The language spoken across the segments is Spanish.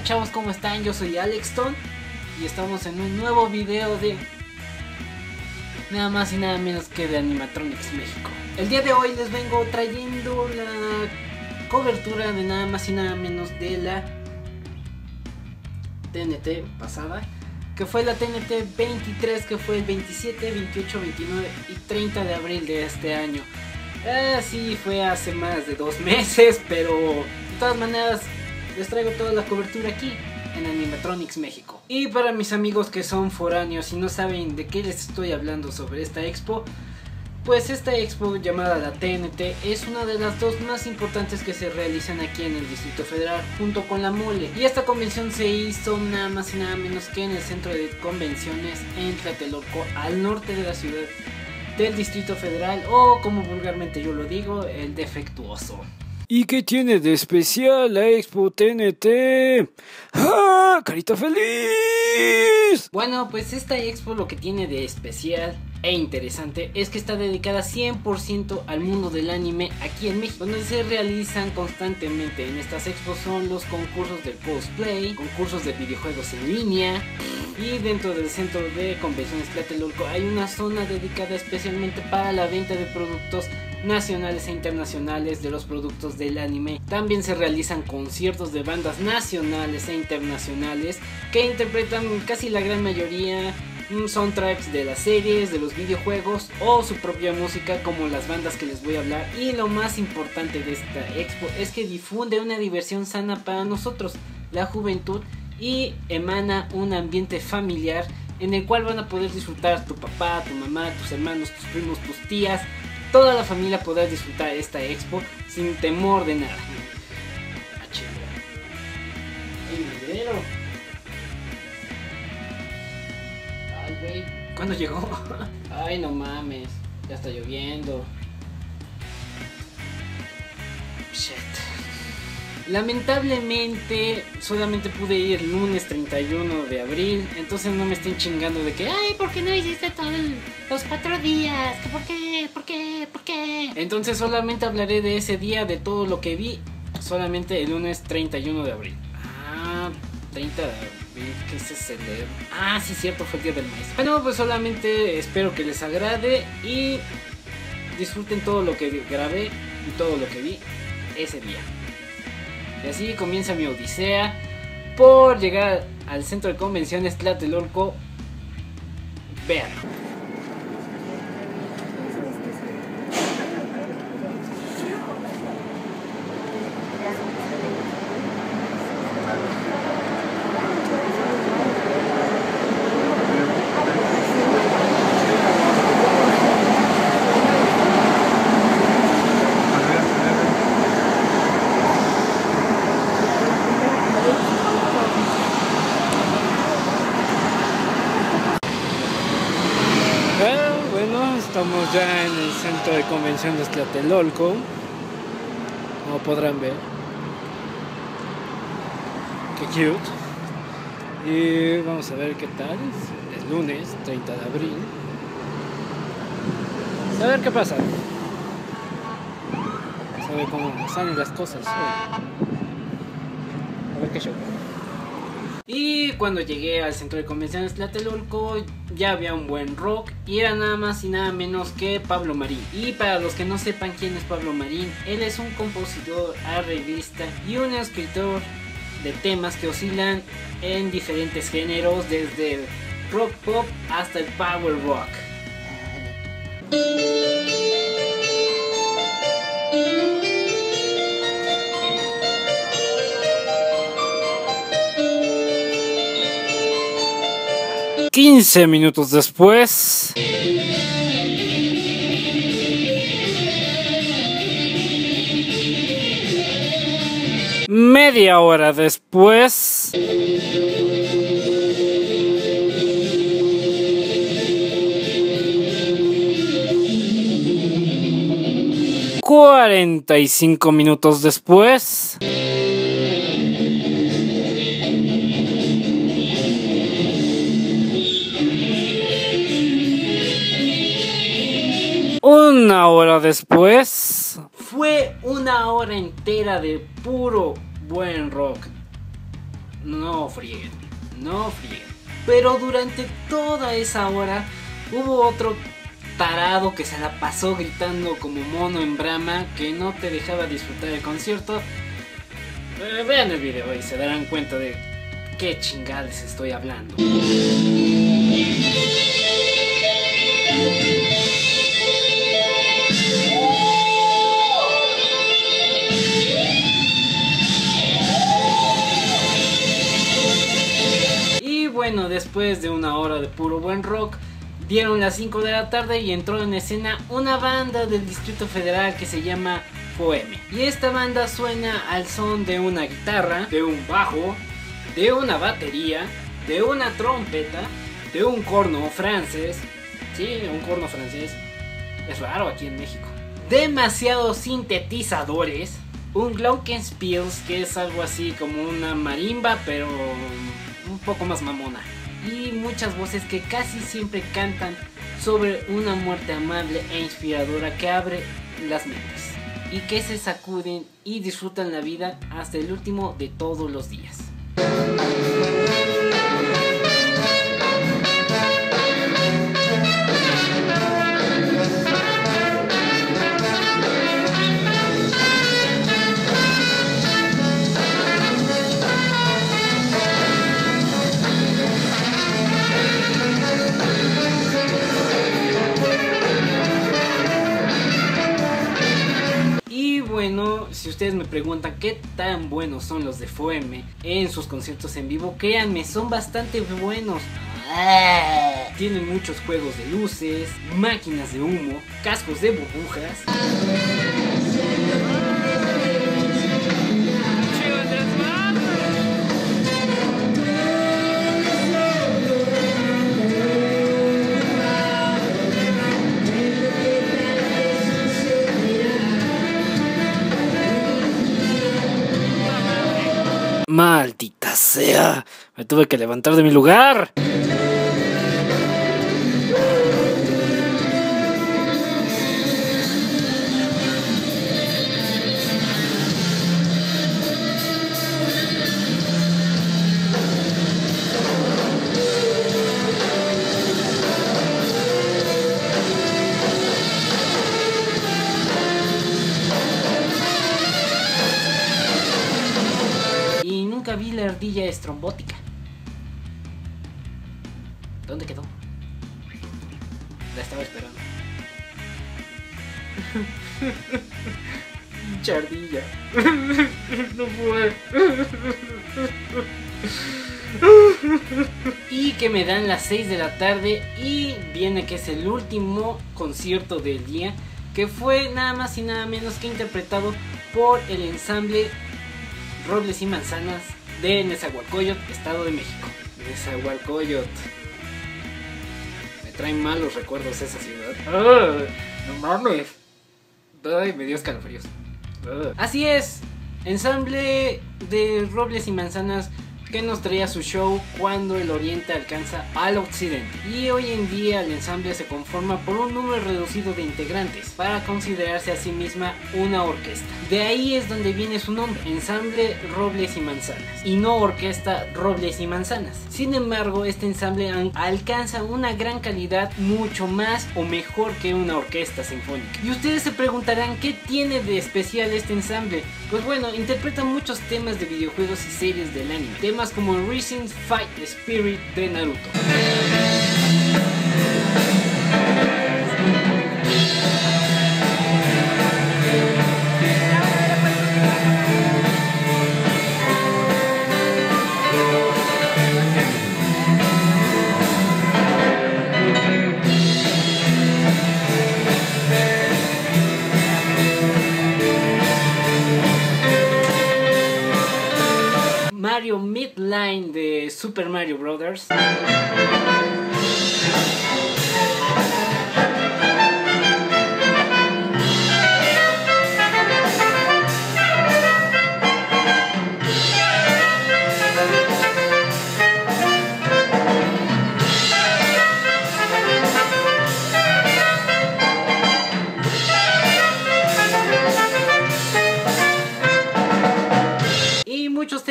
Hola chavos, ¿cómo están? Yo soy Alexton y estamos en un nuevo video de nada más y nada menos que de Animatronics México. El día de hoy les vengo trayendo la cobertura de nada más y nada menos de la TNT pasada, que fue la TNT 23, que fue el 27, 28, 29 y 30 de abril de este año. Ah, sí, fue hace más de dos meses, pero de todas maneras les traigo toda la cobertura aquí en Animatronics México. Y para mis amigos que son foráneos y no saben de qué les estoy hablando sobre esta expo, pues esta expo llamada la TNT es una de las dos más importantes que se realizan aquí en el Distrito Federal junto con la Mole. Y esta convención se hizo nada más y nada menos que en el centro de convenciones en Tlatelolco, al norte de la ciudad del Distrito Federal o como vulgarmente yo lo digo, el defectuoso. ¿Y qué tiene de especial la Expo TNT? ¡Ah! ¡Carita feliz! Bueno, pues esta expo lo que tiene de especial e interesante es que está dedicada 100% al mundo del anime aquí en México, donde se realizan constantemente en estas expos son los concursos de cosplay, concursos de videojuegos en línea y dentro del centro de convenciones Tlatelolco hay una zona dedicada especialmente para la venta de productos nacionales e internacionales de los productos del anime. También se realizan conciertos de bandas nacionales e internacionales que interpretan casi la gran mayoría soundtracks de las series, de los videojuegos o su propia música como las bandas que les voy a hablar. Y lo más importante de esta expo es que difunde una diversión sana para nosotros, la juventud, y emana un ambiente familiar en el cual van a poder disfrutar tu papá, tu mamá, tus hermanos, tus primos, tus tías, toda la familia podrá disfrutar esta expo sin temor de nada. ¿Cuándo llegó? Ay, no mames. Ya está lloviendo. Shit. Lamentablemente solamente pude ir el lunes 31 de abril, entonces no me estén chingando de que, ay, ¿por qué no hiciste todos los cuatro días? ¿Por qué? ¿Por qué? ¿Por qué? Entonces solamente hablaré de ese día, de todo lo que vi, solamente el lunes 31 de abril. Ah, 30 de abril que se celebra. Ah, sí, cierto, fue el día del maíz. Bueno, pues solamente espero que les agrade y disfruten todo lo que grabé y todo lo que vi ese día. Y así comienza mi odisea por llegar al centro de convenciones Tlatelolco. Vean. Estamos ya en el centro de convenciones Tlatelolco, como podrán ver. Qué cute. Y vamos a ver qué tal. Es lunes 30 de abril. A ver qué pasa. A ver cómo salen las cosas A ver qué show. Y cuando llegué al centro de convenciones Tlatelolco ya había un buen rock y era nada más y nada menos que Pablo Marín. Y para los que no sepan quién es Pablo Marín, él es un compositor, arreglista y un escritor de temas que oscilan en diferentes géneros desde rock pop hasta el power rock. 15 minutos después. Media hora después. Cuarenta y cinco minutos después. Una hora después. Fue una hora entera de puro buen rock. No frieguen, no frieguen. Pero durante toda esa hora hubo otro tarado que se la pasó gritando como mono en brama que no te dejaba disfrutar el concierto. Eh, vean el video y se darán cuenta de qué chingales estoy hablando. Bueno, después de una hora de puro buen rock, dieron las 5 de la tarde y entró en escena una banda del Distrito Federal que se llama Poeme. Y esta banda suena al son de una guitarra, de un bajo, de una batería, de una trompeta, de un corno francés. Sí, un corno francés. Es raro aquí en México. Demasiados sintetizadores. Un glockenspiels que es algo así como una marimba, pero poco más mamona. Y muchas voces que casi siempre cantan sobre una muerte amable e inspiradora que abre las mentes. Y que se sacuden y disfrutan la vida hasta el último de todos los días. Ustedes me preguntan qué tan buenos son los de Foeme en sus conciertos en vivo, créanme, son bastante buenos. Tienen muchos juegos de luces, máquinas de humo, cascos de burbujas. Sea. Me tuve que levantar de mi lugar. ¿Dónde quedó? La estaba esperando. Pinche ardilla. No puedo. Y que me dan las 6 de la tarde y viene que es el último concierto del día que fue nada más y nada menos que interpretado por el ensamble Robles y Manzanas de Nezahualcóyotl, Estado de México. Nezahualcóyotl. Me traen malos recuerdos esa ciudad. ¡Ah! no mames. Ay, me dio escalofríos. Así es, ensamble de Robles y Manzanas que nos traía su show cuando el oriente alcanza al occidente. Y hoy en día el ensamble se conforma por un número reducido de integrantes para considerarse a sí misma una orquesta. De ahí es donde viene su nombre, ensamble Robles y Manzanas, y no orquesta Robles y Manzanas. Sin embargo, este ensamble an- alcanza una gran calidad mucho más o mejor que una orquesta sinfónica. Y ustedes se preguntarán qué tiene de especial este ensamble. Pues bueno, interpreta muchos temas de videojuegos y series del anime. Temas como Rising Fight Spirit de Naruto. Super Mario Brothers.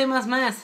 temas más.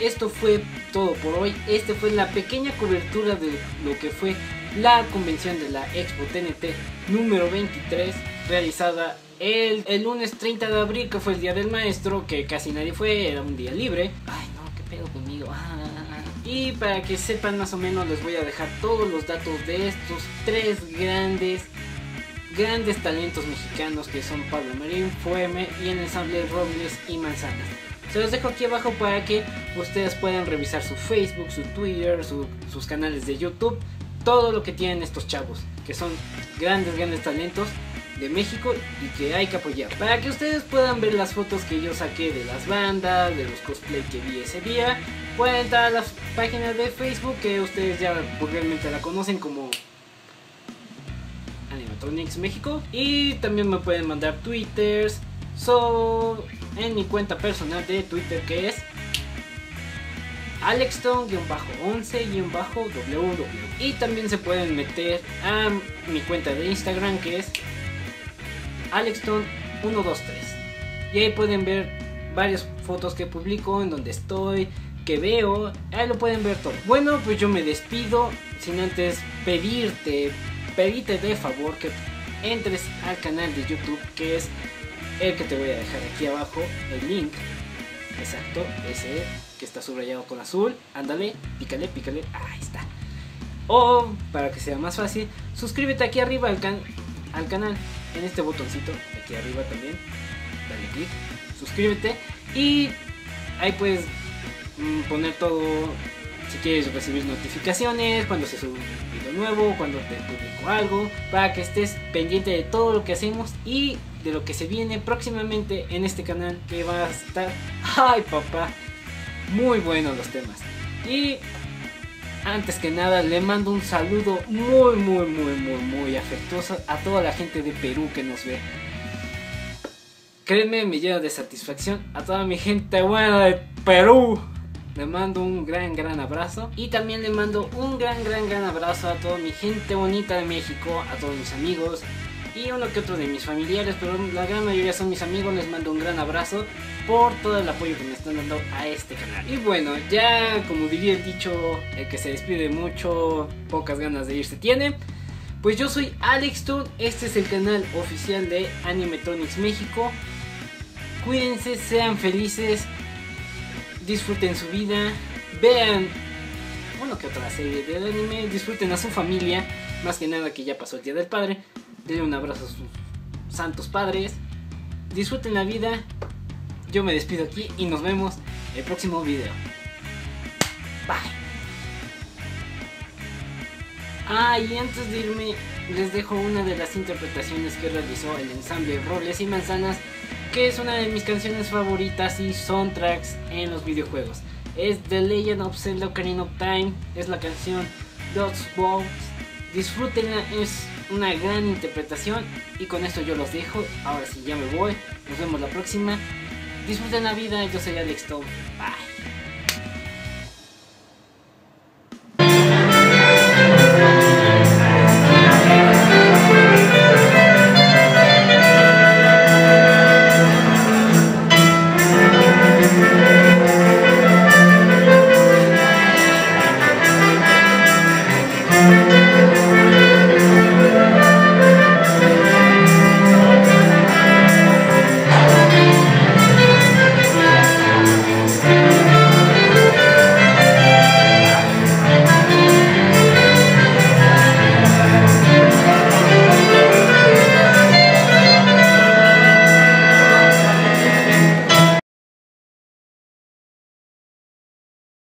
Esto fue todo por hoy. Este fue la pequeña cobertura de lo que fue la convención de la Expo TNT número 23 realizada el, el, lunes 30 de abril que fue el día del maestro que casi nadie fue, era un día libre. Ay no, qué pedo conmigo. Ah, y para que sepan más o menos les voy a dejar todos los datos de estos tres grandes grandes talentos mexicanos que son Pablo Marín, Fueme y el ensamble Robles y Manzanas. Se los dejo aquí abajo para que ustedes puedan revisar su Facebook, su Twitter, su, sus canales de YouTube, todo lo que tienen estos chavos, que son grandes, grandes talentos de México y que hay que apoyar. Para que ustedes puedan ver las fotos que yo saqué de las bandas, de los cosplay que vi ese día, pueden entrar a las páginas de Facebook que ustedes ya vulgarmente la conocen como Animatronics México. Y también me pueden mandar twitters. So, en mi cuenta personal de Twitter que es alexton-11-ww y también se pueden meter a mi cuenta de Instagram que es alexton123 y ahí pueden ver varias fotos que publico en donde estoy que veo. Ahí lo pueden ver todo. Bueno pues yo me despido sin antes pedirte pedirte de favor que entres al canal de YouTube que es el que te voy a dejar aquí abajo, el link. Exacto, ese que está subrayado con azul. Ándale, pícale, pícale. Ahí está. O para que sea más fácil, suscríbete aquí arriba al, al canal. En este botoncito, aquí arriba también. Dale clic, suscríbete. Y ahí puedes mm, poner todo. Si quieres recibir notificaciones, cuando se sube un video nuevo, cuando te publico algo, para que estés pendiente de todo lo que hacemos y de lo que se viene próximamente en este canal que va a estar, ay papá, muy buenos los temas. Y antes que nada le mando un saludo muy muy muy muy muy afectuoso a toda la gente de Perú que nos ve. Créeme, me llena de satisfacción a toda mi gente buena de Perú. Le mando un gran, gran abrazo. Y también le mando un gran, gran, gran abrazo a toda mi gente bonita de México, a todos mis amigos, y uno que otro de mis familiares, pero la gran mayoría son mis amigos. Les mando un gran abrazo por todo el apoyo que me están dando a este canal. Y bueno, ya como diría el dicho, el que se despide mucho, pocas ganas de irse tiene. Pues yo soy Alex Toon, este es el canal oficial de Animetronics México. Cuídense, sean felices, disfruten su vida, vean uno que otra serie del anime, disfruten a su familia, más que nada que ya pasó el Día del Padre denle un abrazo a sus santos padres, disfruten la vida, yo me despido aquí y nos vemos el próximo video. Bye. Ah, y antes de irme, les dejo una de las interpretaciones que realizó el ensamble Robles y Manzanas, que es una de mis canciones favoritas y soundtracks en los videojuegos. Es The Legend of Zelda Ocarina of Time, es la canción Dots Balls. Disfrútenla, es una gran interpretación. Y con esto yo los dejo. Ahora sí, ya me voy. Nos vemos la próxima. Disfruten la vida. Yo soy Alex Tom. Bye.